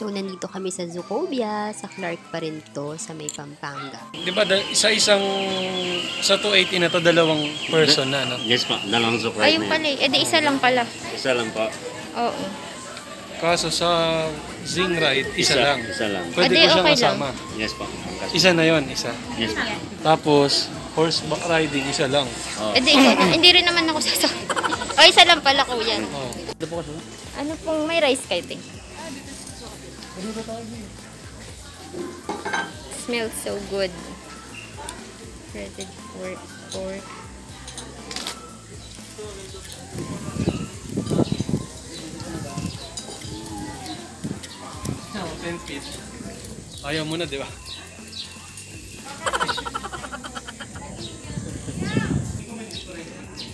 So, nandito kami sa Zucobia, sa Clark pa rin to, sa may Pampanga. Di ba, da- sa isang, sa 280 na to, dalawang person na, no? Yes po, dalawang surprise Ayun na pala eh. Eh, di isa lang pala. Isa lang po. Oo. Kaso sa Zing Ride, isa, lang. Isa lang. Pwede Adi, ko siyang okay lang. kasama. Yes po. Isa na yon isa. Yes po. Tapos, horseback riding, isa lang. Oh. Eh, di ikaw, hindi rin naman ako sasakay. O, isa lang pala kuya. Oh. Ano pong may rice kiting? Smells so good. Breaded pork. pork. 10 feet. Ayaw mo na, di ba?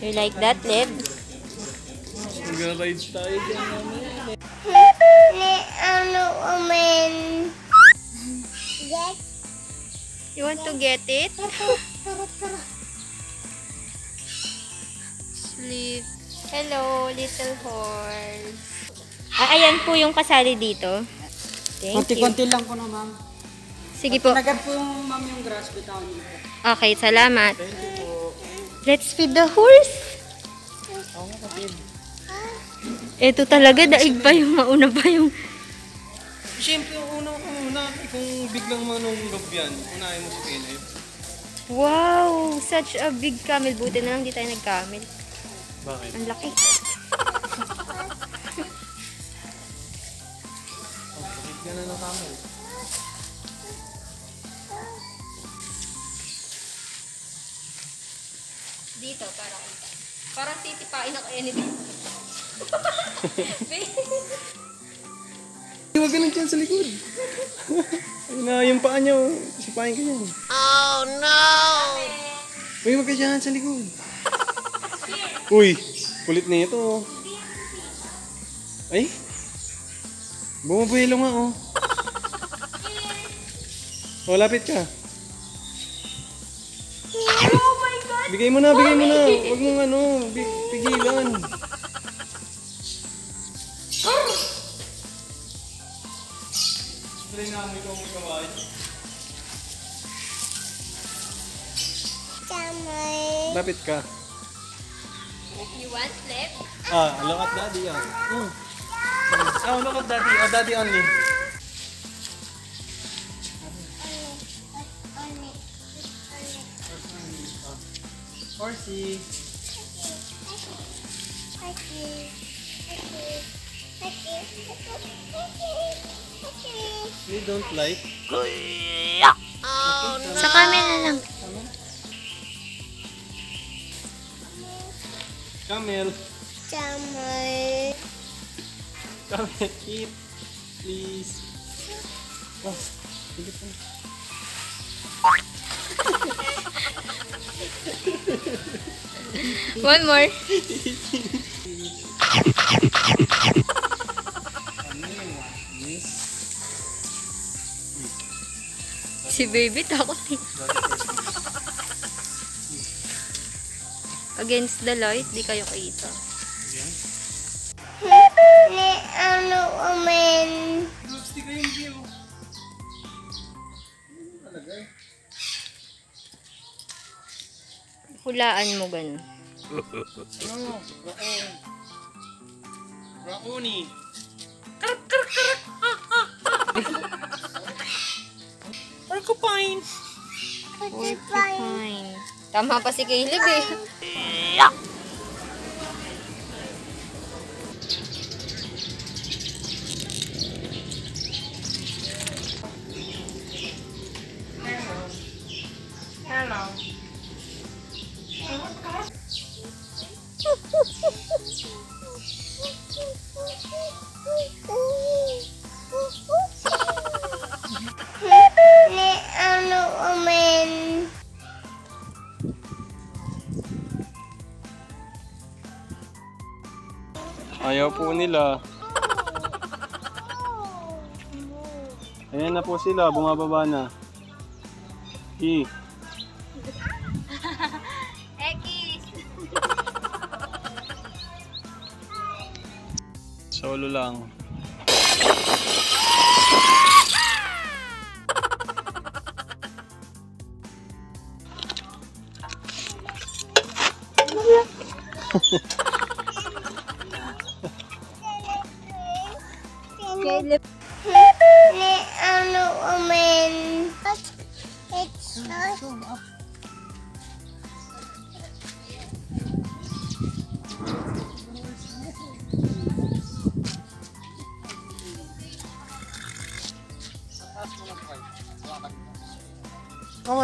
You like that, Leb? Mag-ride tayo dyan namin. ano umen. Yes. You want to get it? Sleep. Hello, little horse. Ah, ayan po yung kasali dito. Thank you. Konti-konti lang po na, ma'am. Sige po. Nagad po, ma'am, yung grass bitaw niyo. Okay, salamat. Let's feed the horse. Ito talaga, daig pa yung mauna pa yung... Siyempre, una ko muna. Kung biglang manunggab yan, unahin mo si Kenneth. Wow! Such a big camel. Buti na lang di tayo nag-camel. Bakit? Ang laki. Bakit na ng camel? Dito, para kita. Parang titipain ako anything. Huwag ka lang dyan sa likod. Ayun na, yung paa niya, oh. sipain ka yan. Oh, no! Uy, huwag ka dyan sa likod. Uy, kulit na ito. oh. Ay? Bumabuelo nga, oh. Oh, lapit ka. Bigay mo na, bigay mo na. Huwag mong ano, pigilan. Mo itong kaway. Tamay. Lapit ka. You want flip? Ah, look at daddy ah. Mm. Oh, look at daddy. Oh, daddy only. Horsey. You don't like? Sa camel na lang. Camel. Tamay. Camel, eat. Please. Oh, sige pa. One more. Si baby takot eh. Against the light, di kayo kita. Ni ano umen. Yung view. Hulaan mo ganun. Ano? Raon. Raoni. Tama pa si Caleb eh. Ayaw po nila. Ayan na po sila, bumababa na. E. X. Solo lang. Ha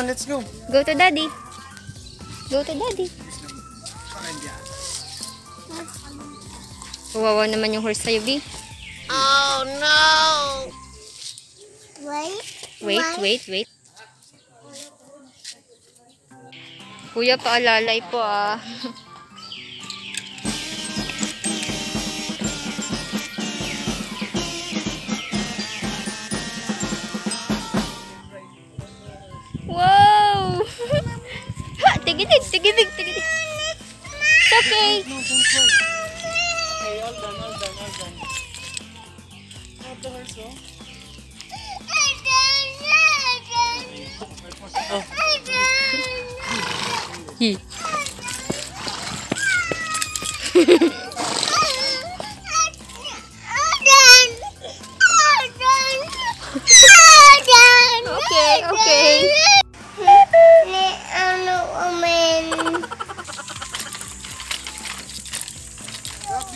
on, let's go. Go to daddy. Go to daddy. Kawawa naman yung horse sa'yo, B. Wait. Wait, wait, wait. Kuya, paalalay po ah. It's okay. No, all done, all done, all done. Not the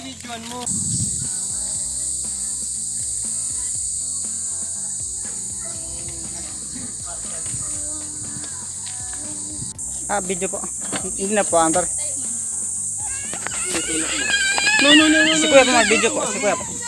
Binidyoan mo. Ah, video po. Hindi na po, Amber. No, no, no, no. Si Kuya po mag-video po. Si Kuya po.